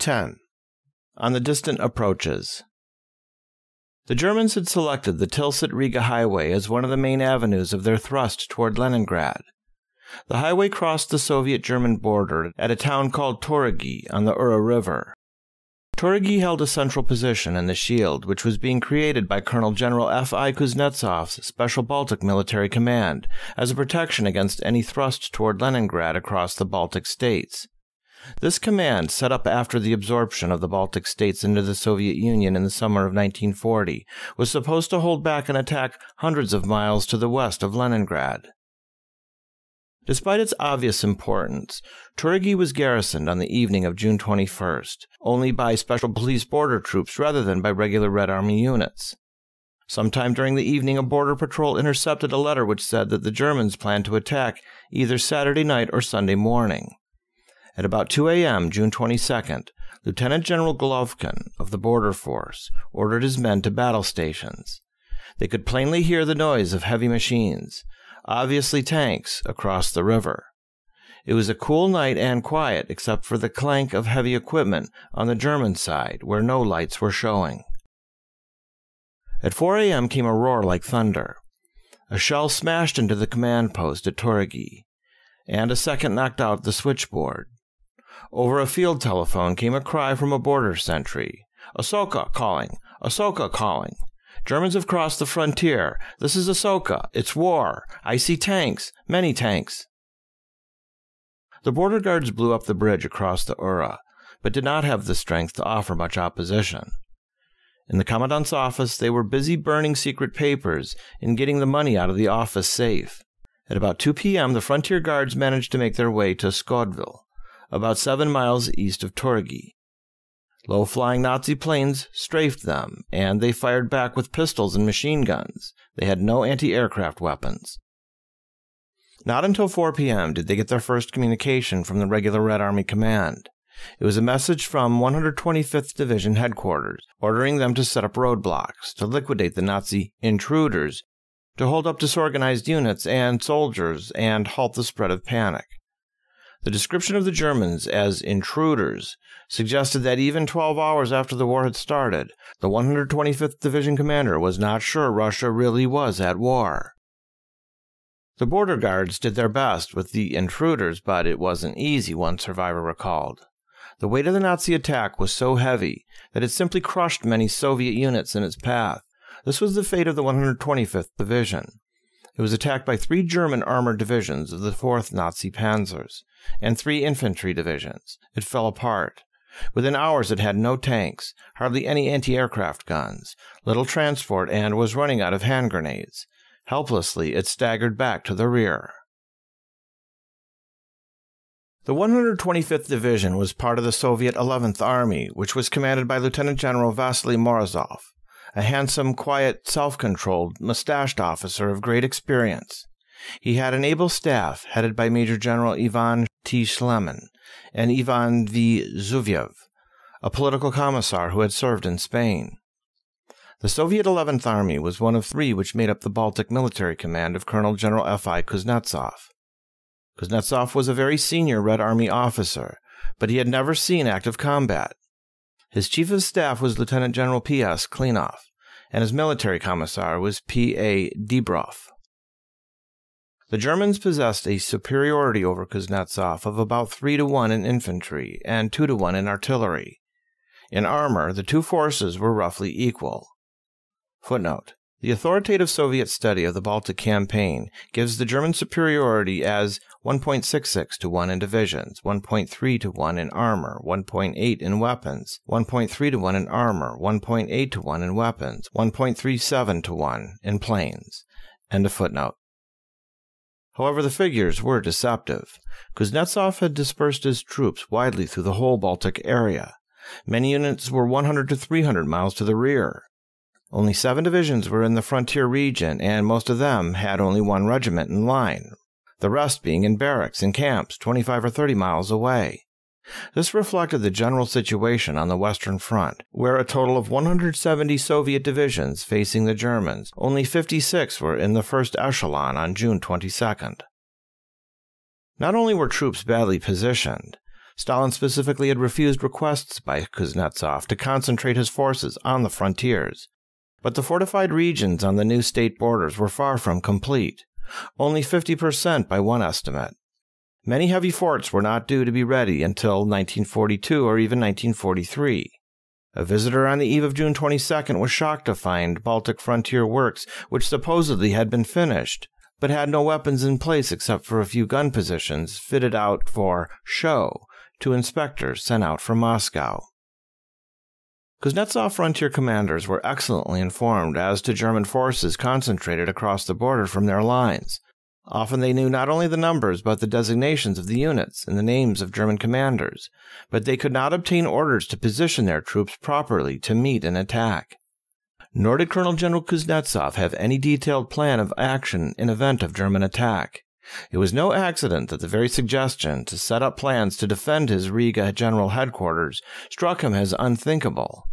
10. On the distant approaches. The Germans had selected the Tilsit Riga Highway as one of the main avenues of their thrust toward Leningrad. The highway crossed the Soviet German border at a town called Taurage on the Ura River. Taurage held a central position in the shield, which was being created by Colonel General F. I. Kuznetsov's Special Baltic Military Command as a protection against any thrust toward Leningrad across the Baltic states. This command, set up after the absorption of the Baltic states into the Soviet Union in the summer of 1940, was supposed to hold back an attack hundreds of miles to the west of Leningrad. Despite its obvious importance, Taurage was garrisoned on the evening of June 21st, only by special police border troops rather than by regular Red Army units. Sometime during the evening, a border patrol intercepted a letter which said that the Germans planned to attack either Saturday night or Sunday morning. At about 2 a.m., June 22nd, Lieutenant General Golovkin of the Border Force ordered his men to battle stations. They could plainly hear the noise of heavy machines, obviously tanks, across the river. It was a cool night and quiet except for the clank of heavy equipment on the German side where no lights were showing. At 4 a.m. came a roar like thunder. A shell smashed into the command post at Taurage, and a second knocked out the switchboard. Over a field telephone came a cry from a border sentry. Asoka calling! Asoka calling! Germans have crossed the frontier. This is Asoka. It's war. I see tanks. Many tanks. The border guards blew up the bridge across the Ura, but did not have the strength to offer much opposition. In the commandant's office, they were busy burning secret papers and getting the money out of the office safe. At about 2 p.m., the frontier guards managed to make their way to Skaudvile, about seven miles east of Taurage. Low flying Nazi planes strafed them, and they fired back with pistols and machine guns. They had no anti aircraft weapons. Not until 4 p.m. did they get their first communication from the regular Red Army Command. It was a message from 125th Division headquarters, ordering them to set up roadblocks, to liquidate the Nazi intruders, to hold up disorganized units and soldiers, and halt the spread of panic. The description of the Germans as intruders suggested that even 12 hours after the war had started, the 125th Division commander was not sure Russia really was at war. The border guards did their best with the intruders, but it wasn't easy, one survivor recalled. The weight of the Nazi attack was so heavy that it simply crushed many Soviet units in its path. This was the fate of the 125th Division. It was attacked by three German armored divisions of the 4th Nazi Panzers and three infantry divisions. It fell apart. Within hours, it had no tanks, hardly any anti aircraft guns, little transport, and was running out of hand grenades. Helplessly, it staggered back to the rear. The 125th Division was part of the Soviet 11th Army, which was commanded by Lieutenant General Vasily Morozov a handsome, quiet, self controlled, mustached officer of great experience. He had an able staff headed by Major General Ivan T. Shlemin and Ivan V. Zuyev, a political commissar who had served in Spain. The Soviet 11th Army was one of three which made up the Baltic Military Command of Colonel General F.I. Kuznetsov. Kuznetsov was a very senior Red Army officer, but he had never seen active combat. His chief of staff was Lieutenant General P.S. Klenov, and his military commissar was P.A. Dibrov. The Germans possessed a superiority over Kuznetsov of about 3 to 1 in infantry and 2 to 1 in artillery. In armor, the two forces were roughly equal. Footnote the authoritative Soviet study of the Baltic campaign gives the German superiority as 1.66 to 1 in divisions, 1.3 to 1 in armor, 1.8 in weapons, 1.3 to 1 in armor, 1.8 to 1 in weapons, 1.37 to 1 in planes. End of footnote. However, the figures were deceptive. Kuznetsov had dispersed his troops widely through the whole Baltic area. Many units were 100 to 300 miles to the rear. Only seven divisions were in the frontier region, and most of them had only one regiment in line, the rest being in barracks and camps 25 or 30 miles away. This reflected the general situation on the Western Front, where a total of 170 Soviet divisions facing the Germans, only 56 were in the first echelon on June 22nd. Not only were troops badly positioned, Stalin specifically had refused requests by Kuznetsov to concentrate his forces on the frontiers. But the fortified regions on the new state borders were far from complete, only 50% by one estimate. Many heavy forts were not due to be ready until 1942 or even 1943. A visitor on the eve of June 22nd was shocked to find Baltic frontier works, which supposedly had been finished, but had no weapons in place except for a few gun positions fitted out for show to inspectors sent out from Moscow. Kuznetsov frontier commanders were excellently informed as to German forces concentrated across the border from their lines. Often they knew not only the numbers but the designations of the units and the names of German commanders, but they could not obtain orders to position their troops properly to meet an attack. Nor did Colonel General Kuznetsov have any detailed plan of action in event of German attack. It was no accident that the very suggestion to set up plans to defend his Riga general headquarters struck him as unthinkable.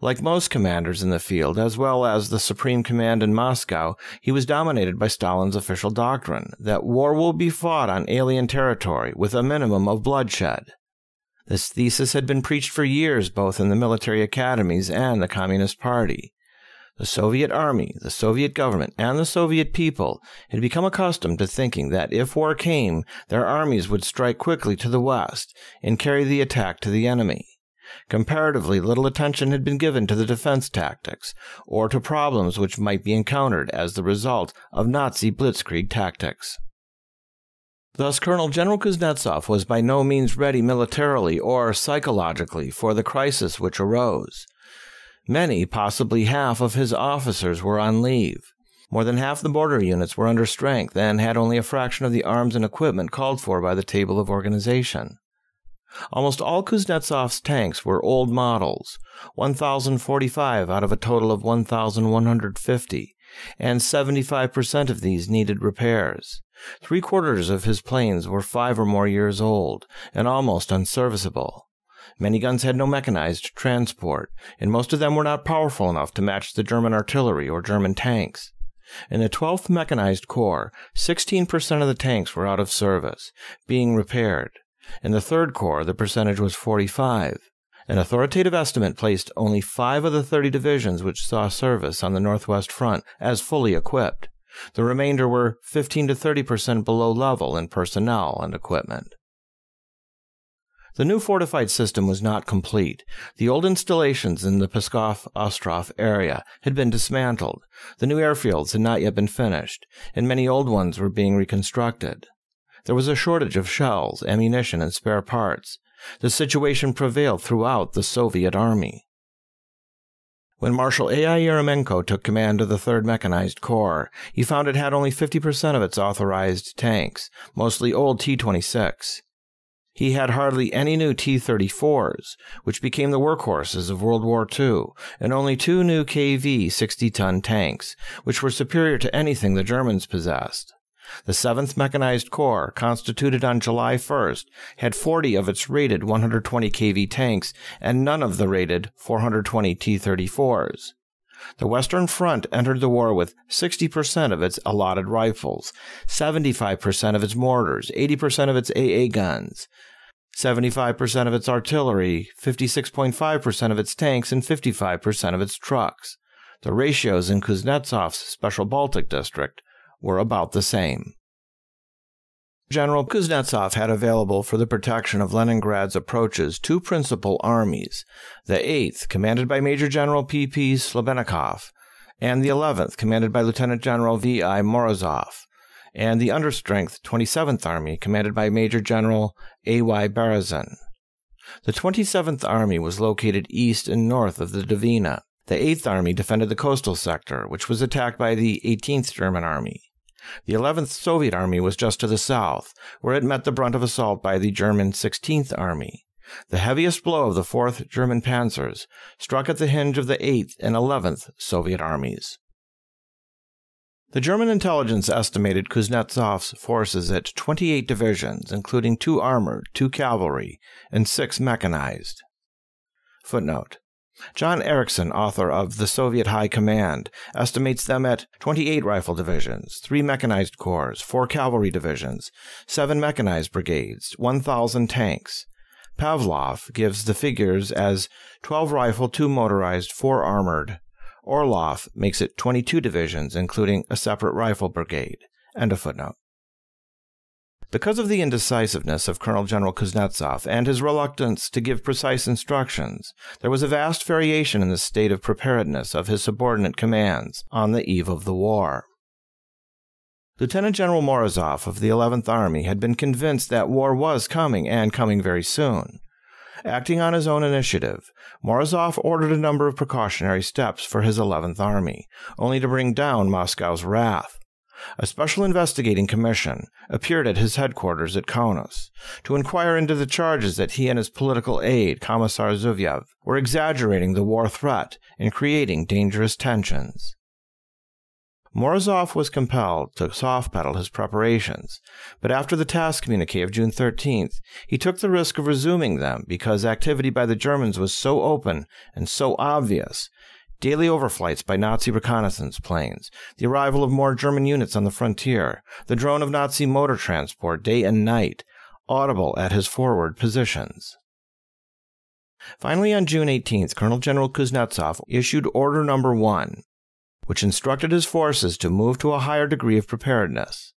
Like most commanders in the field, as well as the Supreme Command in Moscow, he was dominated by Stalin's official doctrine that war will be fought on alien territory with a minimum of bloodshed. This thesis had been preached for years both in the military academies and the Communist Party. The Soviet army, the Soviet government, and the Soviet people had become accustomed to thinking that if war came, their armies would strike quickly to the west and carry the attack to the enemy. Comparatively little attention had been given to the defense tactics, or to problems which might be encountered as the result of Nazi blitzkrieg tactics. Thus, Colonel General Kuznetsov was by no means ready militarily or psychologically for the crisis which arose. Many, possibly half, of his officers were on leave. More than half the border units were under strength and had only a fraction of the arms and equipment called for by the table of organization. Almost all Kuznetsov's tanks were old models, 1,045 out of a total of 1,150, and 75% of these needed repairs. Three quarters of his planes were five or more years old and almost unserviceable. Many guns had no mechanized transport, and most of them were not powerful enough to match the German artillery or German tanks. In the 12th Mechanized Corps, 16% of the tanks were out of service, being repaired, in the Third Corps, the percentage was 45. An authoritative estimate placed only five of the 30 divisions which saw service on the Northwest Front as fully equipped. The remainder were 15 to 30 percent below level in personnel and equipment. The new fortified system was not complete. The old installations in the Pskov Ostrov area had been dismantled. The new airfields had not yet been finished, and many old ones were being reconstructed. There was a shortage of shells, ammunition, and spare parts. The situation prevailed throughout the Soviet army. When Marshal A.I. Eremenko took command of the 3rd Mechanized Corps, he found it had only 50% of its authorized tanks, mostly old T 26. He had hardly any new T 34s, which became the workhorses of World War II, and only two new KV 60 ton tanks, which were superior to anything the Germans possessed. The 7th Mechanized Corps, constituted on July 1st, had 40 of its rated 120 KV tanks and none of the rated 420 T-34s. The Western Front entered the war with 60% of its allotted rifles, 75% of its mortars, 80% of its AA guns, 75% of its artillery, 56.5% of its tanks, and 55% of its trucks. The ratios in Kuznetsov's Special Baltic District were about the same. General Kuznetsov had available for the protection of Leningrad's approaches two principal armies the 8th, commanded by Major General P. P. Sobennikov, and the 11th, commanded by Lieutenant General V. I. Morozov, and the understrength 27th Army, commanded by Major General A. Y. Berzarin. The 27th Army was located east and north of the Dvina. The 8th Army defended the coastal sector, which was attacked by the 18th German Army. The 11th Soviet Army was just to the south, where it met the brunt of assault by the German 16th Army. The heaviest blow of the 4th German Panzers struck at the hinge of the 8th and 11th Soviet armies. The German intelligence estimated Kuznetsov's forces at 28 divisions, including two armored, two cavalry, and six mechanized. Footnote John Erickson, author of The Soviet High Command, estimates them at 28 rifle divisions, 3 mechanized corps, 4 cavalry divisions, 7 mechanized brigades, 1,000 tanks, Pavlov gives the figures as 12 rifle, 2 motorized, 4 armored. Orlov makes it 22 divisions, including a separate rifle brigade. End of footnote. Because of the indecisiveness of Colonel General Kuznetsov and his reluctance to give precise instructions, there was a vast variation in the state of preparedness of his subordinate commands on the eve of the war. Lieutenant General Morozov of the 11th Army had been convinced that war was coming and coming very soon. Acting on his own initiative, Morozov ordered a number of precautionary steps for his 11th Army, only to bring down Moscow's wrath a special investigating commission appeared at his headquarters at Kaunas to inquire into the charges that he and his political aide, Commissar Zuyev, were exaggerating the war threat and creating dangerous tensions. Morozov was compelled to soft pedal his preparations, but after the task communique of June 13th, he took the risk of resuming them because activity by the Germans was so open and so obvious daily overflights by Nazi reconnaissance planes, the arrival of more German units on the frontier, the drone of Nazi motor transport day and night, audible at his forward positions. Finally, on June 18th, Colonel General Kuznetsov issued Order Number 1, which instructed his forces to move to a higher degree of preparedness.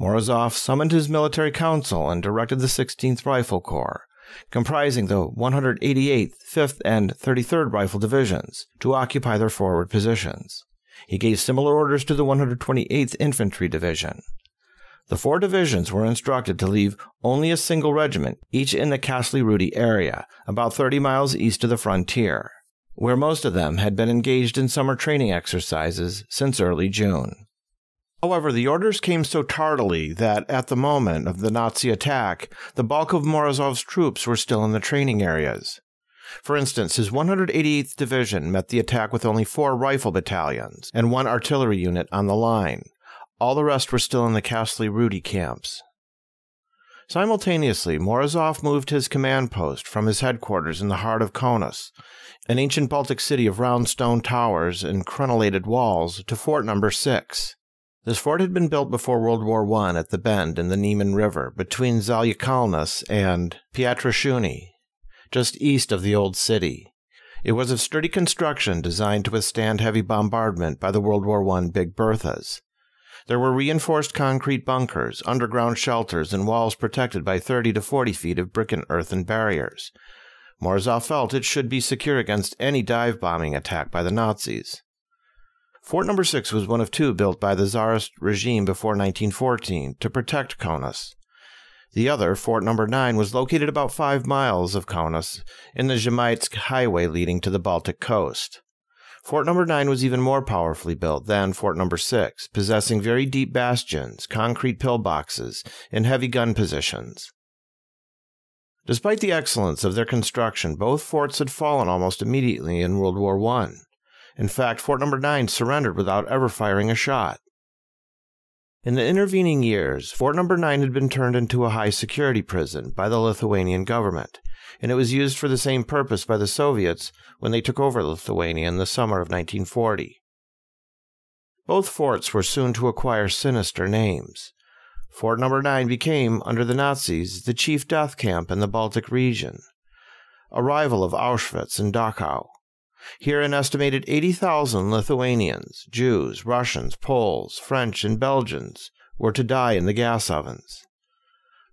Morozov summoned his military council and directed the 16th Rifle Corps, comprising the 188th, 5th, and 33rd Rifle Divisions, to occupy their forward positions. He gave similar orders to the 128th Infantry Division. The four divisions were instructed to leave only a single regiment, each in the Kasly Rudy area, about 30 miles east of the frontier, where most of them had been engaged in summer training exercises since early June. However, the orders came so tardily that at the moment of the Nazi attack, the bulk of Morozov's troops were still in the training areas. For instance, his 188th Division met the attack with only four rifle battalions and one artillery unit on the line. All the rest were still in the Kasly Rudy camps. Simultaneously, Morozov moved his command post from his headquarters in the heart of Kaunas, an ancient Baltic city of round stone towers and crenellated walls, to Fort Number 6. This fort had been built before World War I at the bend in the Niemen River between Zalyakalnas and Pietrashuni, just east of the old city. It was of sturdy construction designed to withstand heavy bombardment by the World War I Big Berthas. There were reinforced concrete bunkers, underground shelters, and walls protected by 30 to 40 feet of brick and earthen barriers. Morozov felt it should be secure against any dive bombing attack by the Nazis. Fort Number 6 was one of two built by the Tsarist regime before 1914 to protect Kaunas. The other, Fort Number 9, was located about five miles of Kaunas in the Zhemaitsk highway leading to the Baltic coast. Fort Number 9 was even more powerfully built than Fort Number 6, possessing very deep bastions, concrete pillboxes, and heavy gun positions. Despite the excellence of their construction, both forts had fallen almost immediately in World War I. In fact, Fort Number 9 surrendered without ever firing a shot. In the intervening years, Fort Number 9 had been turned into a high security prison by the Lithuanian government, and it was used for the same purpose by the Soviets when they took over Lithuania in the summer of 1940. Both forts were soon to acquire sinister names. Fort Number 9 became, under the Nazis, the chief death camp in the Baltic region, Arrival of Auschwitz and Dachau. Here, an estimated 80,000 Lithuanians, Jews, Russians, Poles, French, and Belgians were to die in the gas ovens.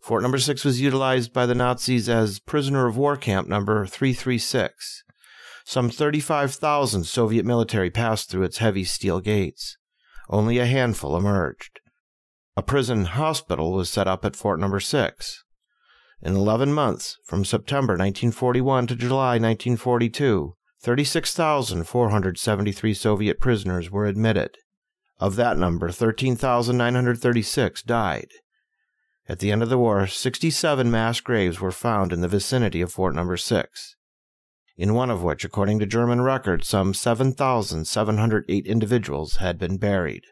Fort number 6 was utilized by the Nazis as prisoner of war camp number 336. Some 35,000 Soviet military passed through its heavy steel gates. Only a handful emerged. A prison hospital was set up at Fort number 6. In 11 months, from September 1941 to July 1942, 36,473 Soviet prisoners were admitted. Of that number, 13,936 died. At the end of the war, 67 mass graves were found in the vicinity of Fort Number 6, in one of which, according to German records, some 7,708 individuals had been buried.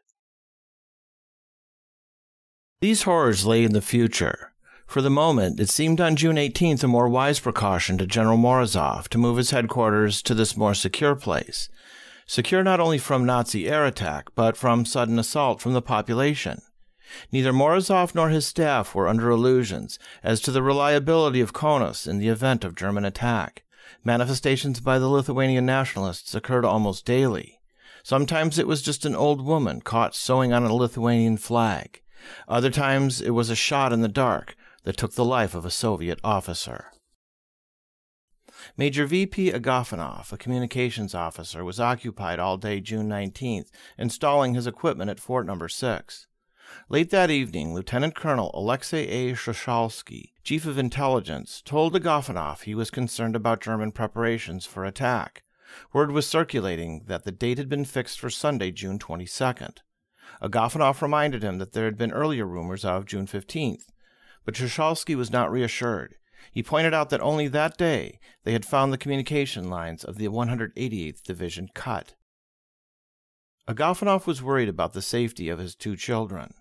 These horrors lay in the future, for the moment, it seemed on June 18th a more wise precaution to General Morozov to move his headquarters to this more secure place. Secure not only from Nazi air attack, but from sudden assault from the population. Neither Morozov nor his staff were under illusions as to the reliability of Kaunas in the event of German attack. Manifestations by the Lithuanian nationalists occurred almost daily. Sometimes it was just an old woman caught sewing on a Lithuanian flag. Other times it was a shot in the dark that took the life of a Soviet officer. Major V.P. Agafonov, a communications officer, was occupied all day June 19th installing his equipment at Fort Number 6. Late that evening, Lieutenant Colonel Alexei A. Shashalsky, Chief of Intelligence, told Agafonov he was concerned about German preparations for attack. Word was circulating that the date had been fixed for Sunday, June 22nd. Agafonov reminded him that there had been earlier rumors of June 15th, but Shashalsky was not reassured. He pointed out that only that day they had found the communication lines of the 188th Division cut. Agafonov was worried about the safety of his two children,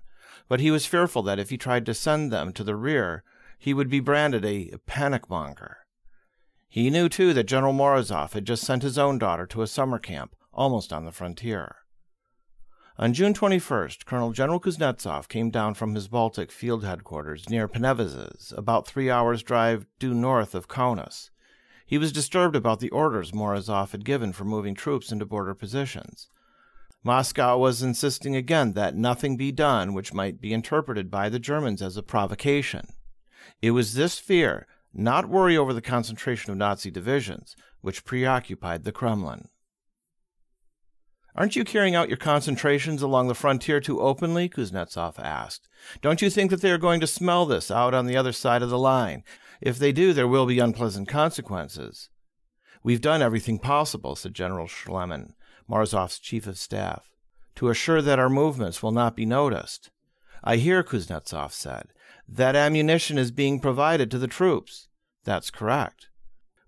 but he was fearful that if he tried to send them to the rear, he would be branded a panic monger. He knew, too, that General Morozov had just sent his own daughter to a summer camp almost on the frontier. On June 21st, Colonel General Kuznetsov came down from his Baltic field headquarters near Panevėžys, about three hours' drive due north of Kaunas. He was disturbed about the orders Morozov had given for moving troops into border positions. Moscow was insisting again that nothing be done which might be interpreted by the Germans as a provocation. It was this fear, not worry over the concentration of Nazi divisions, which preoccupied the Kremlin. Aren't you carrying out your concentrations along the frontier too openly? Kuznetsov asked. Don't you think that they are going to smell this out on the other side of the line? If they do, there will be unpleasant consequences. We've done everything possible, said General Shlemin. Morozov's chief of staff, to assure that our movements will not be noticed. I hear, Kuznetsov said, that ammunition is being provided to the troops. That's correct.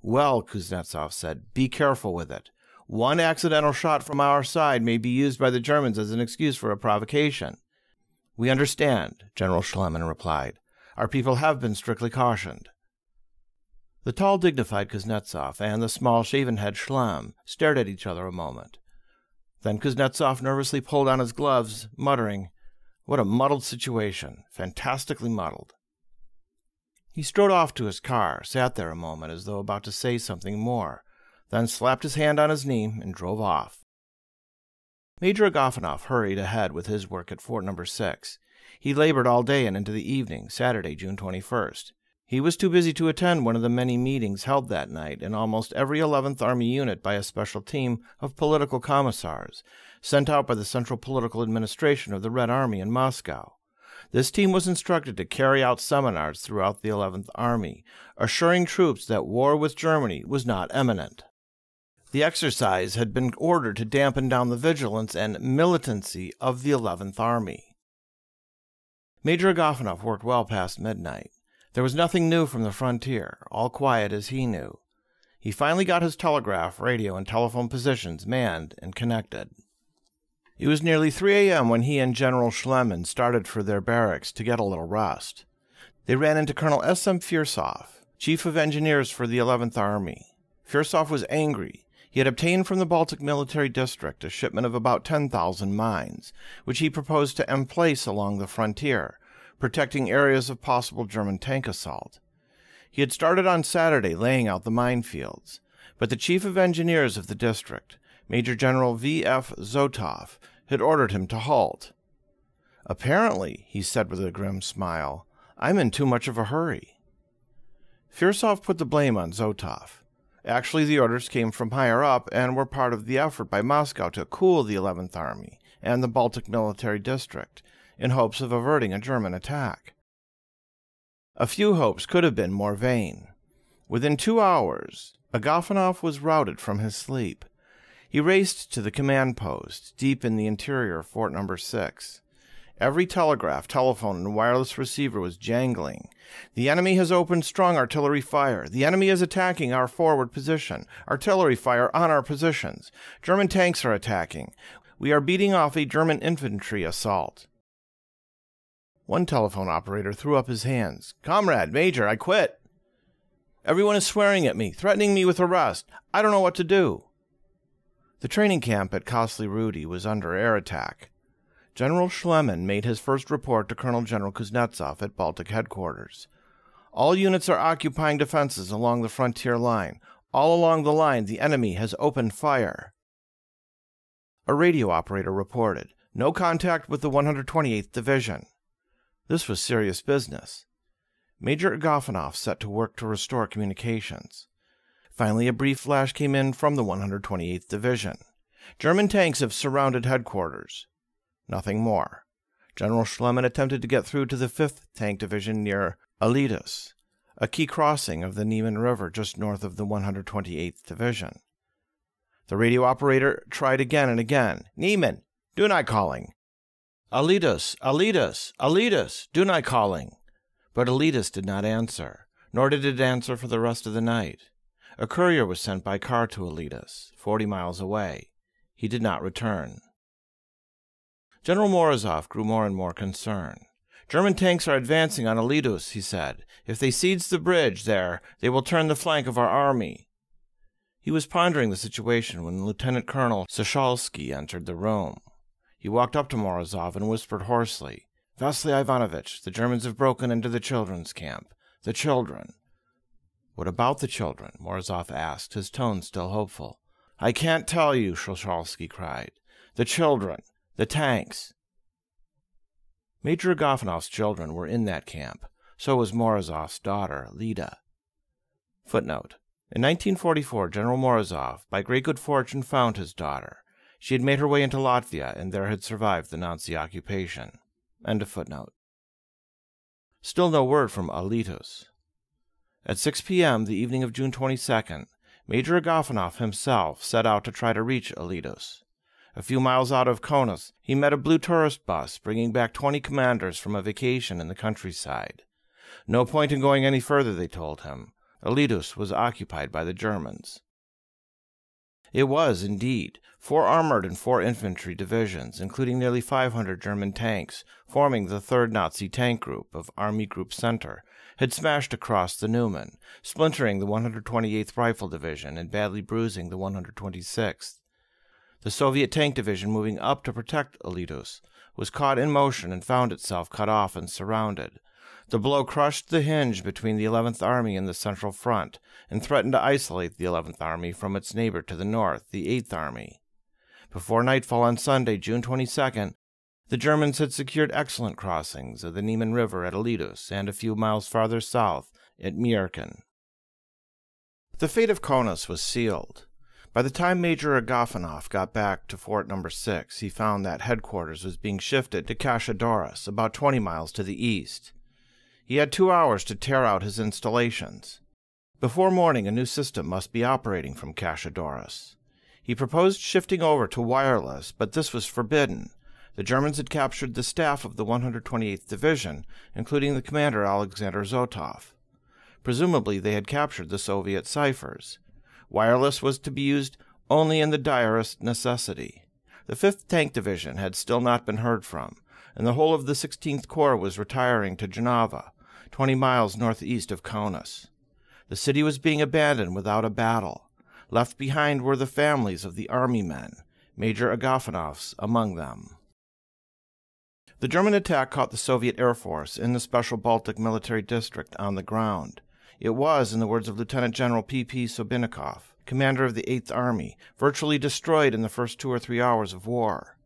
Well, Kuznetsov said, be careful with it. One accidental shot from our side may be used by the Germans as an excuse for a provocation. We understand, General Shlemin replied. Our people have been strictly cautioned. The tall, dignified Kuznetsov and the small, shaven-head Schlem stared at each other a moment. Then Kuznetsov nervously pulled on his gloves, muttering, What a muddled situation, fantastically muddled. He strode off to his car, sat there a moment as though about to say something more, then slapped his hand on his knee and drove off. Major Agafonov hurried ahead with his work at Fort Number 6. He labored all day and into the evening, Saturday, June 21st. He was too busy to attend one of the many meetings held that night in almost every 11th Army unit by a special team of political commissars sent out by the Central Political Administration of the Red Army in Moscow. This team was instructed to carry out seminars throughout the 11th Army, assuring troops that war with Germany was not imminent. The exercise had been ordered to dampen down the vigilance and militancy of the 11th Army. Major Agafonov worked well past midnight. There was nothing new from the frontier, all quiet as he knew. He finally got his telegraph, radio, and telephone positions manned and connected. It was nearly 3 a.m. when he and General Shlemin started for their barracks to get a little rest. They ran into Colonel S. M. Firsov, Chief of Engineers for the 11th Army. Firsov was angry. He had obtained from the Baltic Military District a shipment of about 10,000 mines, which he proposed to emplace along the frontier, protecting areas of possible German tank assault. He had started on Saturday laying out the minefields, but the chief of engineers of the district, Major General V. F. Zotov, had ordered him to halt. Apparently, he said with a grim smile, I'm in too much of a hurry. Firsov put the blame on Zotov. Actually, the orders came from higher up and were part of the effort by Moscow to cool the 11th Army and the Baltic Military District in hopes of averting a German attack. A few hopes could have been more vain. Within two hours, Agafonov was routed from his sleep. He raced to the command post, deep in the interior of Fort Number 6. Every telegraph, telephone, and wireless receiver was jangling. The enemy has opened strong artillery fire. The enemy is attacking our forward position. Artillery fire on our positions. German tanks are attacking. We are beating off a German infantry assault. One telephone operator threw up his hands. Comrade, Major, I quit. Everyone is swearing at me, threatening me with arrest. I don't know what to do. The training camp at Kosly Rudy was under air attack. General Shlemin made his first report to Colonel General Kuznetsov at Baltic headquarters. All units are occupying defenses along the frontier line. All along the line, the enemy has opened fire. A radio operator reported no contact with the 128th Division. This was serious business. Major Agafonov set to work to restore communications. Finally, a brief flash came in from the 128th Division. German tanks have surrounded headquarters. Nothing more. General Shlemin attempted to get through to the 5th Tank Division near Alytus, a key crossing of the Niemen River just north of the 128th Division. The radio operator tried again and again. Niemen, not calling. Alytus, Alytus, do not calling. But Alytus did not answer, nor did it answer for the rest of the night. A courier was sent by car to Alytus, forty miles away. He did not return. General Morozov grew more and more concerned. German tanks are advancing on Alytus, he said. If they seize the bridge there, they will turn the flank of our army. He was pondering the situation when Lieutenant Colonel Soshalsky entered the room. He walked up to Morozov and whispered hoarsely, Vasily Ivanovich, the Germans have broken into the children's camp. The children. What about the children? Morozov asked, his tone still hopeful. I can't tell you, Soshalsky cried. The children. The tanks. Major Agafonov's children were in that camp. So was Morozov's daughter, Lida. Footnote. In 1944, General Morozov, by great good fortune, found his daughter. She had made her way into Latvia and there had survived the Nazi occupation. End of footnote. Still no word from Alytus. At 6 p.m., the evening of June 22nd, Major Agafonov himself set out to try to reach Alytus. A few miles out of Kaunas, he met a blue tourist bus bringing back 20 commanders from a vacation in the countryside. No point in going any further, they told him. Alytus was occupied by the Germans. It was, indeed, four armored and four infantry divisions, including nearly 500 German tanks, forming the 3rd Nazi Tank Group of Army Group Center, had smashed across the Niemen, splintering the 128th Rifle Division and badly bruising the 126th. The Soviet tank division moving up to protect Alytus was caught in motion and found itself cut off and surrounded. The blow crushed the hinge between the 11th Army and the Central Front and threatened to isolate the 11th Army from its neighbor to the north, the 8th Army. Before nightfall on Sunday, June 22nd, the Germans had secured excellent crossings of the Niemen River at Alytus and a few miles farther south at Myirkyn. The fate of Kaunas was sealed. By the time Major Agafonov got back to Fort Number 6, he found that headquarters was being shifted to Kashadaurus, about 20 miles to the east. He had two hours to tear out his installations. Before morning, a new system must be operating from Kashadaurus. He proposed shifting over to wireless, but this was forbidden. The Germans had captured the staff of the 128th Division, including the commander Alexander Zotov. Presumably, they had captured the Soviet ciphers. Wireless was to be used only in the direst necessity. The 5th Tank Division had still not been heard from, and the whole of the 16th Corps was retiring to Jonava, 20 miles northeast of Kaunas. The city was being abandoned without a battle. Left behind were the families of the army men, Major Agafonov's among them. The German attack caught the Soviet Air Force in the Special Baltic Military District on the ground. It was, in the words of Lieutenant General P. P. Sobennikov, commander of the Eighth Army, virtually destroyed in the first two or three hours of war.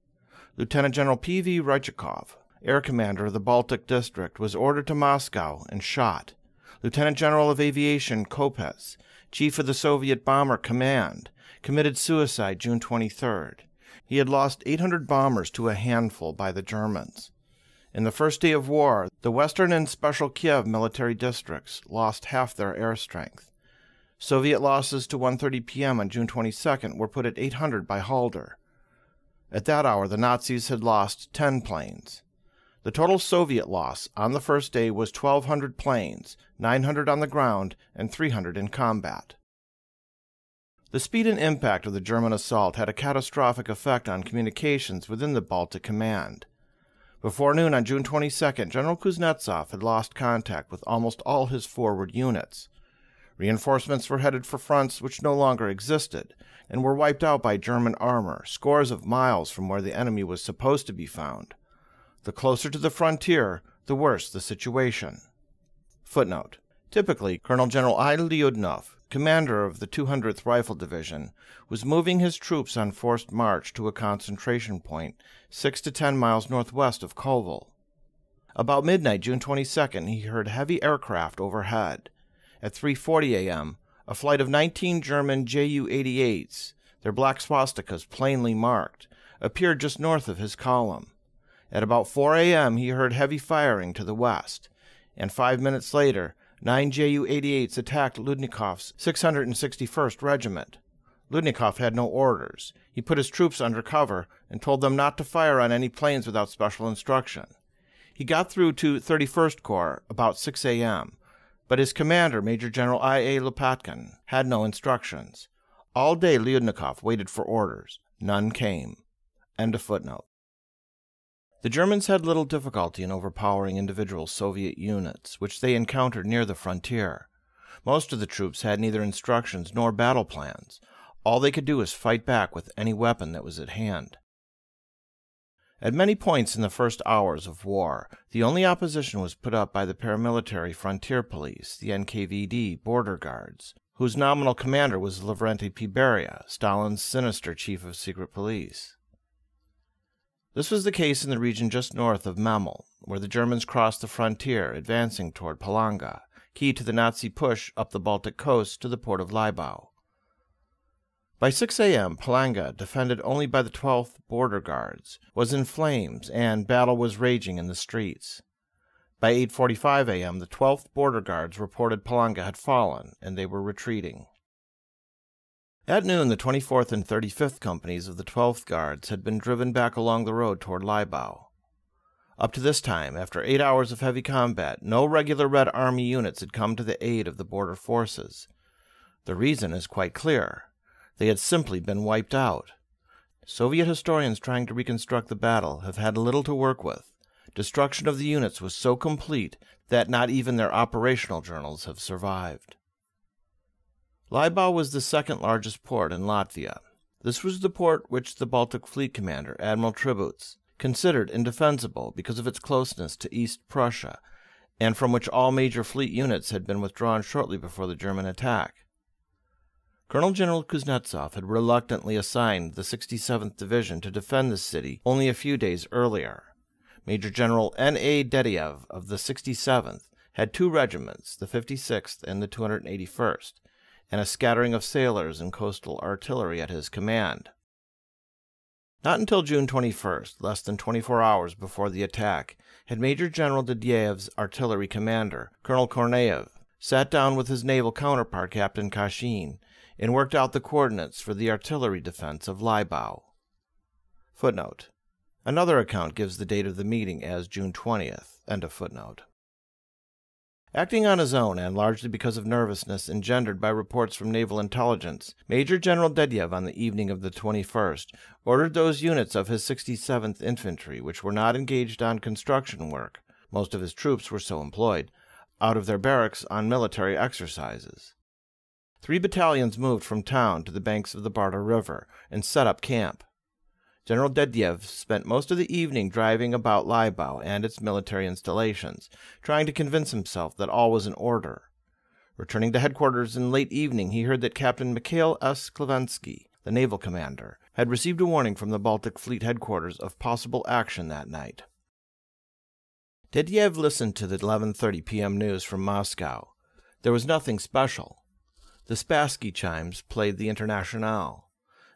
Lieutenant General P. V. Rychikov, air commander of the Baltic District, was ordered to Moscow and shot. Lieutenant General of Aviation Kopets, chief of the Soviet Bomber Command, committed suicide June 23rd. He had lost 800 bombers to a handful by the Germans. In the first day of war, the Western and Special Kiev military districts lost half their air strength. Soviet losses to 1:30 p.m. on June 22nd were put at 800 by Halder. At that hour, the Nazis had lost 10 planes. The total Soviet loss on the first day was 1,200 planes, 900 on the ground, and 300 in combat. The speed and impact of the German assault had a catastrophic effect on communications within the Baltic Command. Before noon on June 22nd, General Kuznetsov had lost contact with almost all his forward units. Reinforcements were headed for fronts which no longer existed and were wiped out by German armor, scores of miles from where the enemy was supposed to be found. The closer to the frontier, the worse the situation. Footnote. Typically, Colonel General I. Lyudnikov, commander of the 200th Rifle Division, was moving his troops on forced march to a concentration point six to ten miles northwest of Kovel. About midnight, June 22nd, he heard heavy aircraft overhead. At 3:40 a.m., a flight of 19 German Ju-88s, their black swastikas plainly marked, appeared just north of his column. At about 4 a.m., he heard heavy firing to the west, and five minutes later, nine Ju 88s attacked Lyudnikov's 661st Regiment. Lyudnikov had no orders. He put his troops under cover and told them not to fire on any planes without special instruction. He got through to 31st Corps about 6 a.m., but his commander, Major General I.A. Lopatkin, had no instructions. All day Lyudnikov waited for orders. None came. End of footnote. The Germans had little difficulty in overpowering individual Soviet units, which they encountered near the frontier. Most of the troops had neither instructions nor battle plans. All they could do was fight back with any weapon that was at hand. At many points in the first hours of war, the only opposition was put up by the paramilitary frontier police, the NKVD border guards, whose nominal commander was Lavrenti P. Beria, Stalin's sinister chief of secret police. This was the case in the region just north of Memel, where the Germans crossed the frontier, advancing toward Palanga, key to the Nazi push up the Baltic coast to the port of Libau. By 6 a.m., Palanga, defended only by the 12th Border Guards, was in flames and battle was raging in the streets. By 8:45 a.m., the 12th Border Guards reported Palanga had fallen and they were retreating. At noon, the 24th and 35th companies of the 12th Guards had been driven back along the road toward Libau. Up to this time, after eight hours of heavy combat, no regular Red Army units had come to the aid of the border forces. The reason is quite clear. They had simply been wiped out. Soviet historians trying to reconstruct the battle have had little to work with. Destruction of the units was so complete that not even their operational journals have survived. Libau was the second largest port in Latvia. This was the port which the Baltic Fleet commander, Admiral Tributs, considered indefensible because of its closeness to East Prussia, and from which all major fleet units had been withdrawn shortly before the German attack. Colonel General Kuznetsov had reluctantly assigned the 67th Division to defend the city only a few days earlier. Major General N. A. Dedayev of the 67th had two regiments, the 56th and the 281st, and a scattering of sailors and coastal artillery at his command. Not until June 21st, less than 24 hours before the attack, had Major General Dedayev's artillery commander, Colonel Korneev, sat down with his naval counterpart, Captain Kashin, and worked out the coordinates for the artillery defense of Libau. Footnote. Another account gives the date of the meeting as June 20th. End of footnote. Acting on his own, and largely because of nervousness engendered by reports from naval intelligence, Major General Dedayev on the evening of the 21st ordered those units of his 67th Infantry which were not engaged on construction work most of his troops were so employed out of their barracks on military exercises. Three battalions moved from town to the banks of the Barda River and set up camp. General Dedayev spent most of the evening driving about Libau and its military installations, trying to convince himself that all was in order. Returning to headquarters in late evening, he heard that Captain Mikhail S. Klevensky, the naval commander, had received a warning from the Baltic Fleet headquarters of possible action that night. Dedayev listened to the 11:30 p.m. news from Moscow. There was nothing special. The Spassky chimes played the Internationale.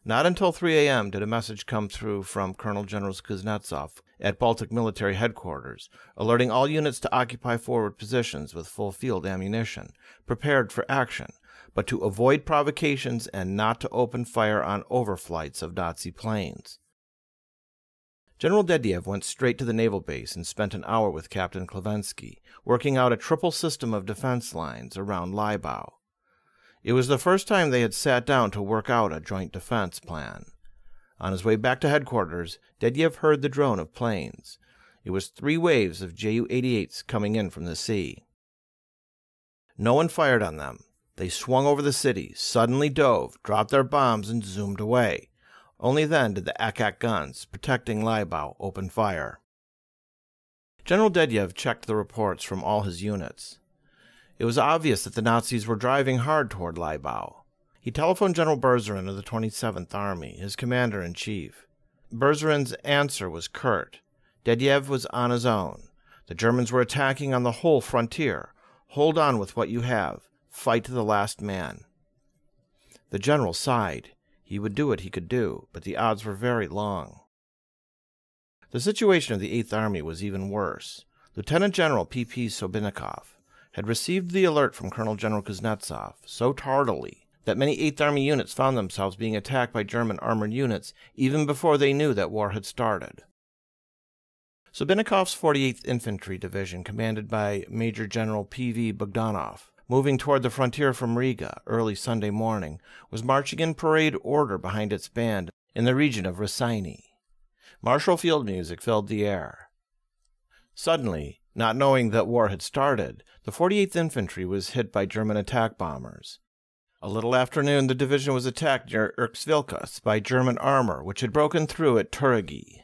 Not until 3 a.m. did a message come through from Colonel General Kuznetsov at Baltic Military Headquarters, alerting all units to occupy forward positions with full field ammunition, prepared for action, but to avoid provocations and not to open fire on overflights of Nazi planes. General Dedayev went straight to the naval base and spent an hour with Captain Klevensky, working out a triple system of defense lines around Libau. It was the first time they had sat down to work out a joint defense plan. On his way back to headquarters, Dedayev heard the drone of planes. It was three waves of Ju 88s coming in from the sea. No one fired on them. They swung over the city, suddenly dove, dropped their bombs, and zoomed away. Only then did the Ack guns protecting Libau open fire. General Dedayev checked the reports from all his units. It was obvious that the Nazis were driving hard toward Libau. He telephoned General Berzarin of the 27th Army, his commander in chief. Berzarin's answer was curt. Dedayev was on his own. The Germans were attacking on the whole frontier. Hold on with what you have. Fight to the last man. The general sighed. He would do what he could do, but the odds were very long. The situation of the 8th Army was even worse. Lieutenant General P.P. Sobennikov had received the alert from Colonel General Kuznetsov so tardily that many 8th Army units found themselves being attacked by German armored units even before they knew that war had started. Sobennikov's 48th Infantry Division, commanded by Major General P.V. Bogdanov, moving toward the frontier from Riga early Sunday morning, was marching in parade order behind its band in the region of Rossyny. Martial field music filled the air. Suddenly, not knowing that war had started, the 48th Infantry was hit by German attack bombers. A little after noon, the division was attacked near Irksvilkas by German armor, which had broken through at Taurage.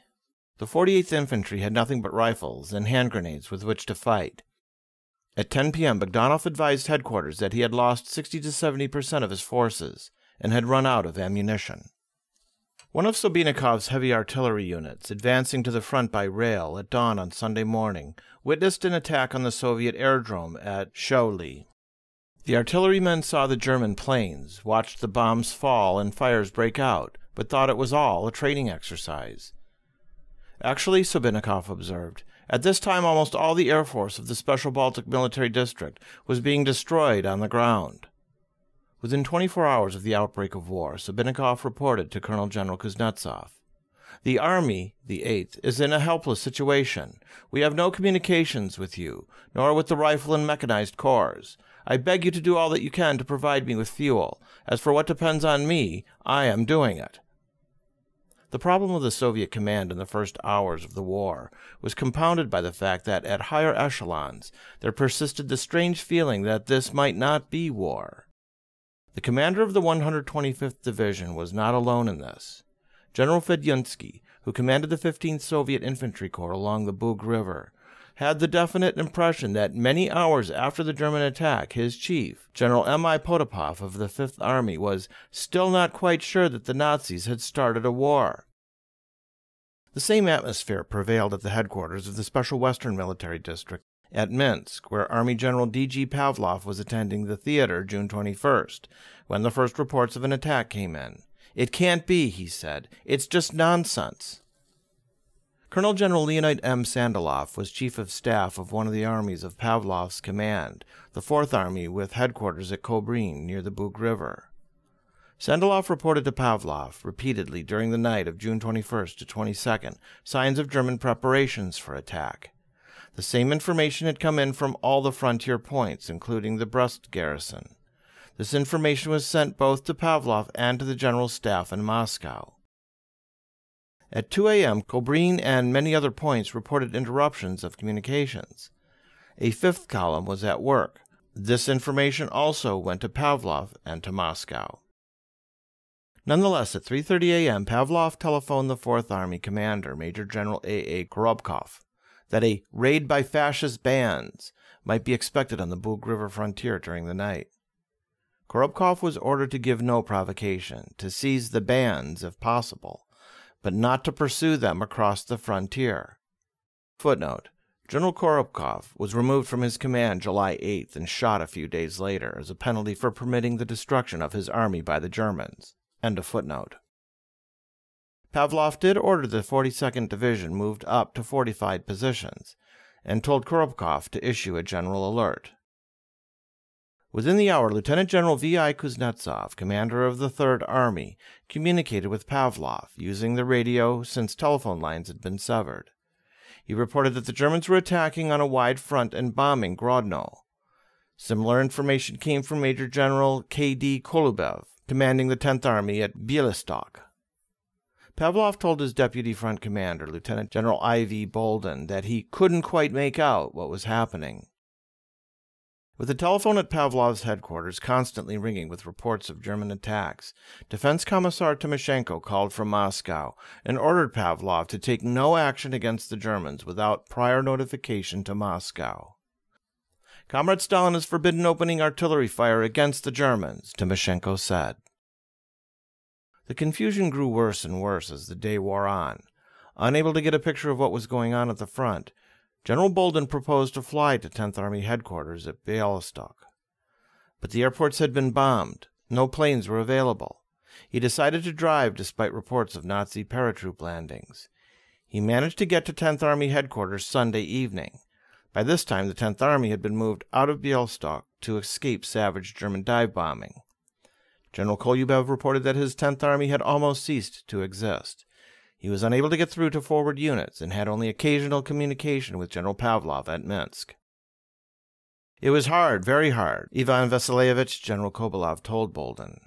The 48th Infantry had nothing but rifles and hand grenades with which to fight. At 10 p.m., Bogdanov advised headquarters that he had lost 60 to 70 percent of his forces and had run out of ammunition. One of Sobennikov's heavy artillery units, advancing to the front by rail at dawn on Sunday morning, witnessed an attack on the Soviet aerodrome at Shauli. The artillerymen saw the German planes, watched the bombs fall and fires break out, but thought it was all a training exercise. Actually, Sobennikov observed, at this time almost all the Air Force of the Special Baltic Military District was being destroyed on the ground. Within 24 hours of the outbreak of war, Sobennikov reported to Colonel General Kuznetsov. The Army, the 8th, is in a helpless situation. We have no communications with you, nor with the Rifle and Mechanized Corps. I beg you to do all that you can to provide me with fuel. As for what depends on me, I am doing it. The problem of the Soviet command in the first hours of the war was compounded by the fact that at higher echelons there persisted the strange feeling that this might not be war. The commander of the 125th Division was not alone in this. General Fedyuninsky, who commanded the 15th Soviet Infantry Corps along the Bug River, had the definite impression that many hours after the German attack, his chief, General M.I. Potapov of the Fifth Army, was still not quite sure that the Nazis had started a war. The same atmosphere prevailed at the headquarters of the Special Western Military District at Minsk, where Army General D.G. Pavlov was attending the theater June 21st, when the first reports of an attack came in. It can't be, he said. It's just nonsense. Colonel General Leonid M. Sandalov was chief of staff of one of the armies of Pavlov's command, the Fourth Army with headquarters at Kobrin near the Bug River. Sandalov reported to Pavlov repeatedly during the night of June 21st to 22nd signs of German preparations for attack. The same information had come in from all the frontier points, including the Brest garrison. This information was sent both to Pavlov and to the general staff in Moscow. At 2 a.m., Kobrin and many other points reported interruptions of communications. A fifth column was at work. This information also went to Pavlov and to Moscow. Nonetheless, at 3:30 a.m., Pavlov telephoned the Fourth Army commander, Major General A. A. Korobkov, that a raid by fascist bands might be expected on the Bug River frontier during the night. Korobkov was ordered to give no provocation, to seize the bands if possible, but not to pursue them across the frontier. Footnote General Korobkov was removed from his command July 8th and shot a few days later as a penalty for permitting the destruction of his army by the Germans. End of footnote. Pavlov did order the 42nd Division moved up to fortified positions and told Korobkov to issue a general alert. Within the hour, Lieutenant General V.I. Kuznetsov, commander of the Third Army, communicated with Pavlov using the radio since telephone lines had been severed. He reported that the Germans were attacking on a wide front and bombing Grodno. Similar information came from Major General K.D. Golubev, commanding the 10th Army at Bialystok. Pavlov told his deputy front commander, Lieutenant General I.V. Boldin, that he couldn't quite make out what was happening. With the telephone at Pavlov's headquarters constantly ringing with reports of German attacks, Defense Commissar Timoshenko called from Moscow and ordered Pavlov to take no action against the Germans without prior notification to Moscow. Comrade Stalin has forbidden opening artillery fire against the Germans, Timoshenko said. The confusion grew worse and worse as the day wore on. Unable to get a picture of what was going on at the front, General Boldin proposed to fly to 10th Army headquarters at Bialystok. But the airports had been bombed. No planes were available. He decided to drive despite reports of Nazi paratroop landings. He managed to get to 10th Army headquarters Sunday evening. By this time, the 10th Army had been moved out of Bialystok to escape savage German dive bombing. General Golubev reported that his 10th Army had almost ceased to exist. He was unable to get through to forward units and had only occasional communication with General Pavlov at Minsk. It was hard, very hard, Ivan Vasilievich, General Kobalov told Boldin.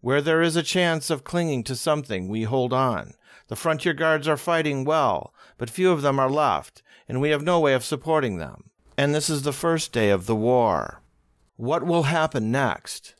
Where there is a chance of clinging to something, we hold on. The frontier guards are fighting well, but few of them are left, and we have no way of supporting them. And this is the first day of the war. What will happen next?